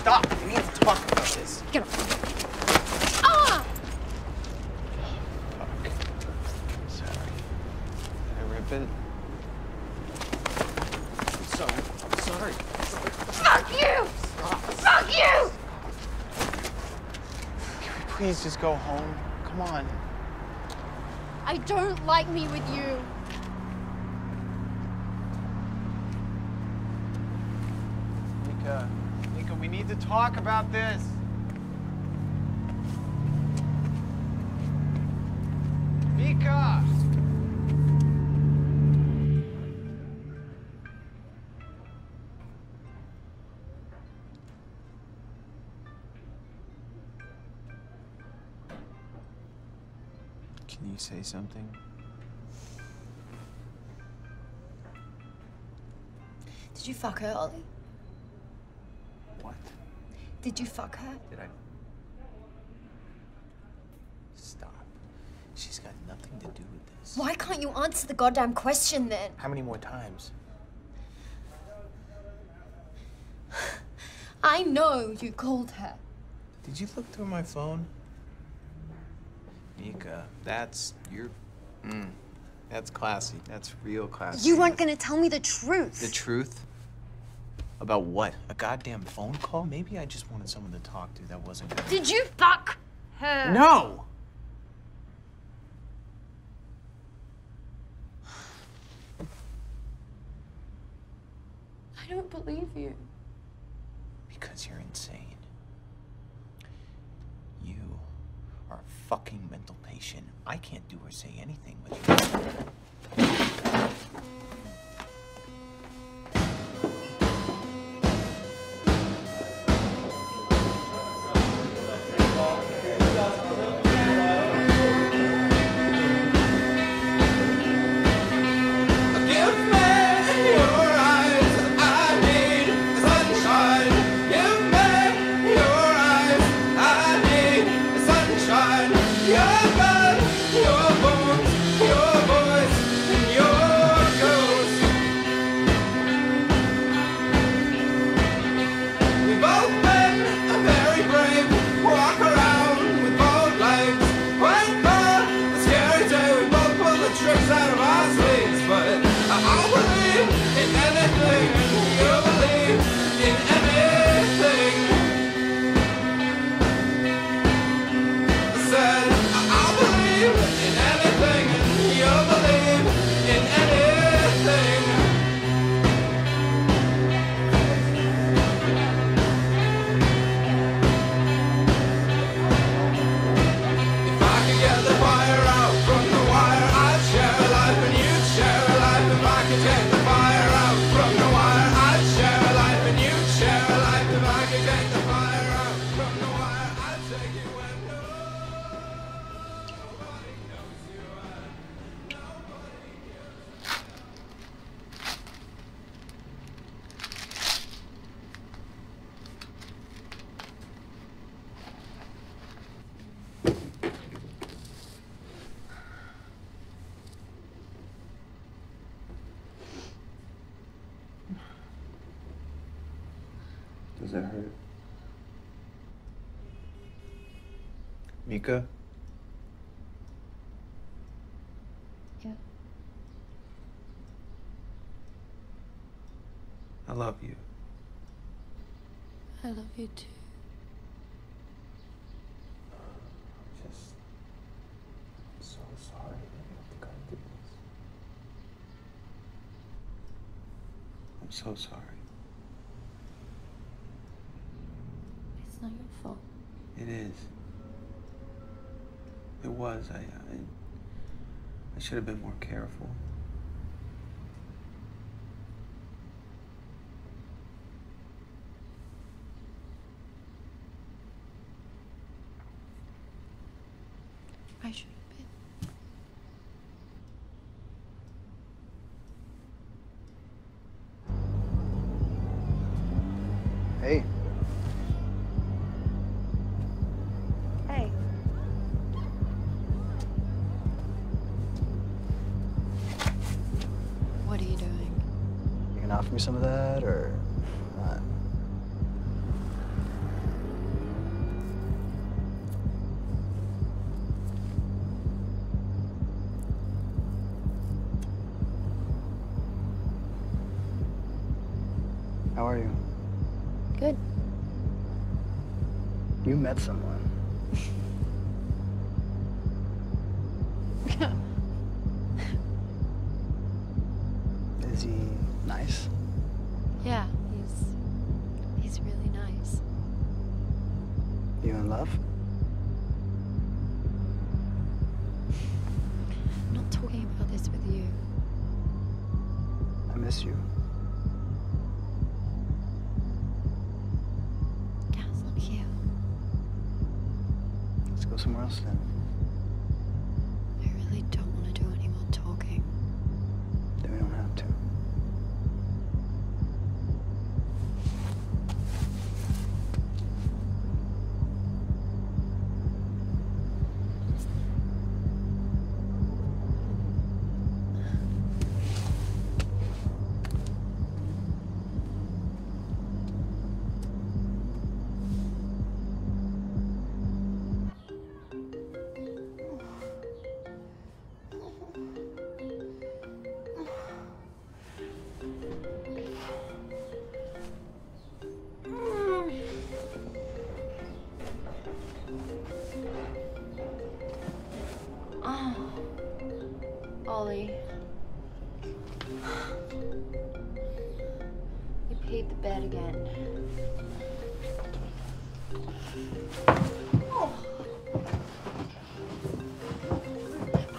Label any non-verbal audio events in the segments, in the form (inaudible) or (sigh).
stop. We need to talk about this. Get off. Ah! Sorry. Did I rip it? I'm sorry. I'm sorry. Fuck you! Fuck you! Can we please just go home? Come on. I don't like me with you. Mika, Mika, we need to talk about this. Mika! Can you say something? Did you fuck her, Ollie? What? Did you fuck her? Did I? Stop. She's got nothing to do with this. Why can't you answer the goddamn question then? How many more times? (sighs) I know you called her. Did you look through my phone? Mika, that's you're mm, that's classy. That's real classy. You weren't gonna tell me the truth. the truth? About what? A goddamn phone call? Maybe I just wanted someone to talk to that wasn't gonna- Did you fuck her? No! I don't believe you. Because you're insane. You are a fucking mental patient. I can't do or say anything with you. Does that hurt? Mika? Yeah. I love you. I love you too. Just so sorry that you have to go through this. I'm so sorry. It's not your fault. It is. It was. I, I, I should have been more careful. I should some of that or not? How are you? Good. You met someone. Love? I'm not talking about this with you. I miss you. Ollie. You paid the bed again.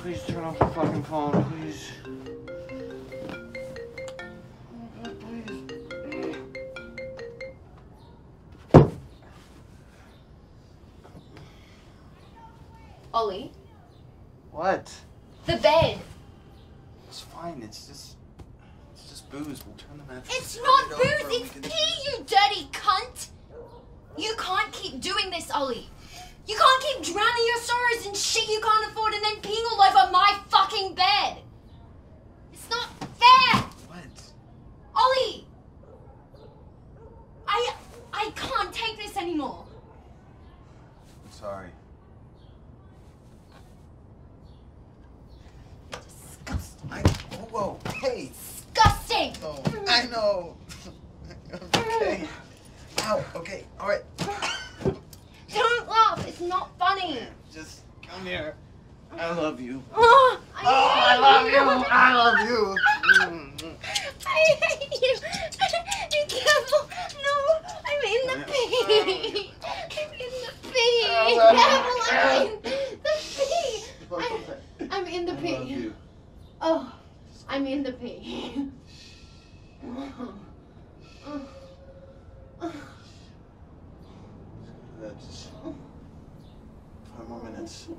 Please turn off the fucking phone, please. Ollie, What? the bed. It's fine. It's just, it's just booze. We'll turn the mattress. It's not booze, it's pee, you dirty cunt! You can't keep doing this, Ollie. You can't keep drowning your sorrows in shit you can't afford and then peeing all over my fucking bed! It's not fair! What? Ollie! I I can't take this anymore. I'm sorry. Disgusting. I. Whoa, hey. Disgusting! No, I know. (laughs) okay. Ow. Okay. All right. Don't laugh, it's not funny. Just come here. I love you. Oh, (gasps) I, Oh, I love you. I love you. (laughs) Mm. I hate you. (laughs) Be careful. No, I'm in the pee. I'm in the pee. Oh, Careful, I'm in the pee. I, I'm in the pee. Oh, I'm in the pee. That's five more minutes.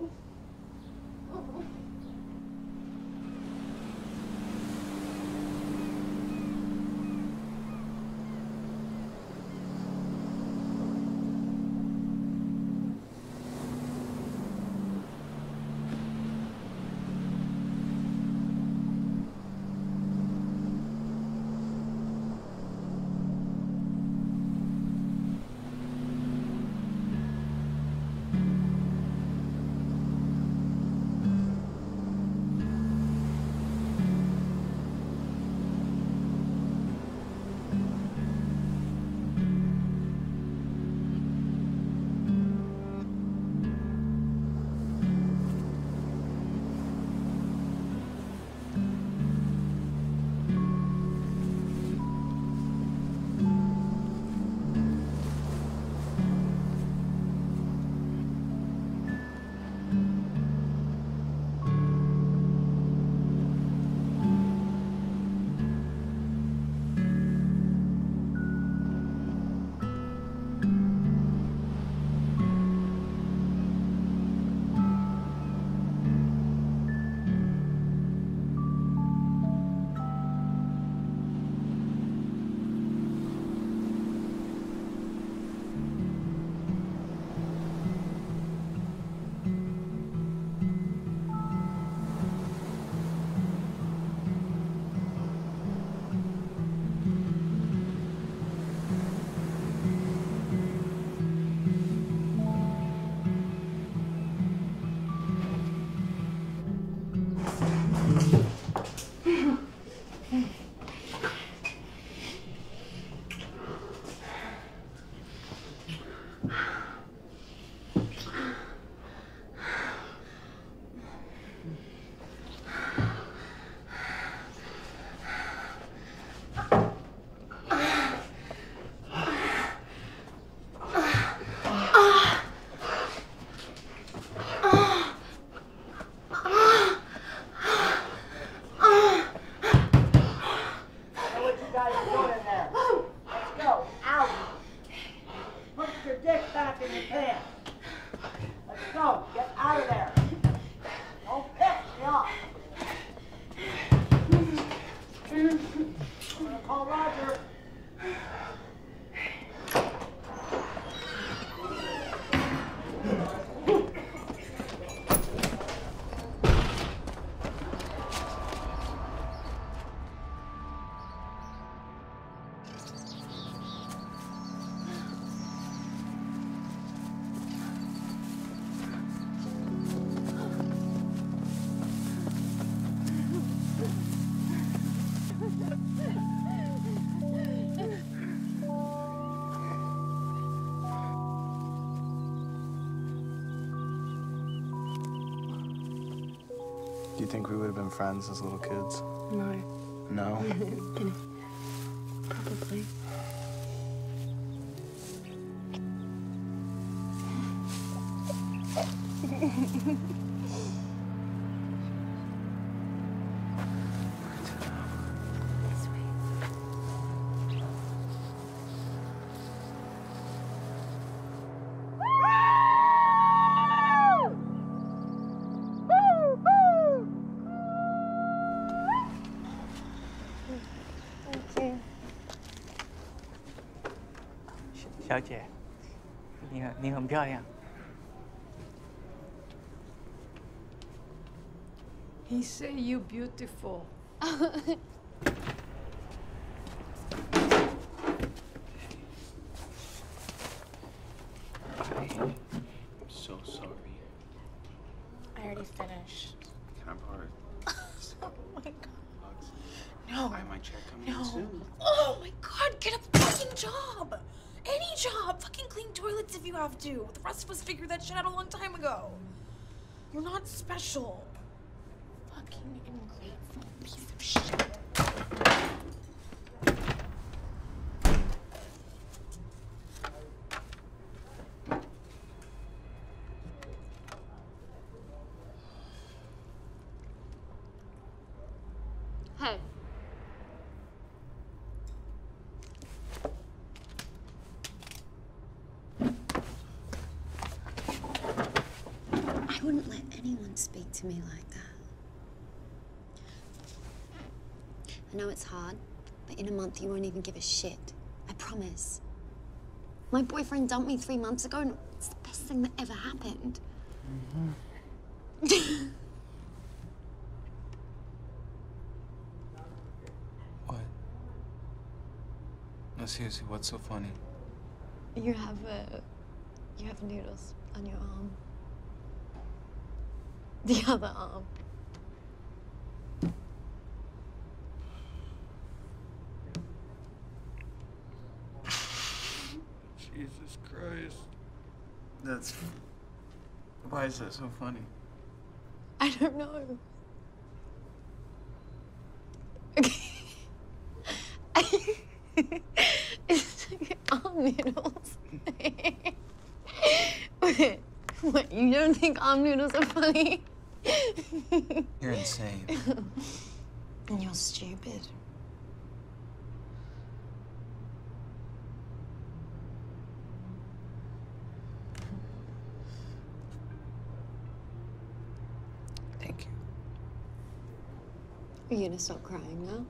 Do you think we would have been friends as little kids? No. No. (laughs) Probably. (laughs) 小姐，你很你很漂亮。 He say you beautiful. (laughs) I'm so sorry. I already finished. Can I borrow (laughs) Oh my god. bucks? No. Why my check coming in No. soon? Oh my god, get a fucking job! Any job! Fucking clean toilets if you have to. The rest of us figured that shit out a long time ago. You're not special. Fucking ungrateful piece of shit. Hey. Speak to me like that. I know it's hard, but in a month you won't even give a shit. I promise. My boyfriend dumped me three months ago, and it's the best thing that ever happened. (laughs) What? No, seriously, what's so funny? You have uh, you have noodles on your arm. The other arm. Jesus Christ. That's. Why is that so funny? I don't know. (laughs) it's like arm noodles. (laughs) Wait, what? You don't think arm noodles are funny? You're insane. (laughs) and you're stupid. Thank you. Are you gonna stop crying now?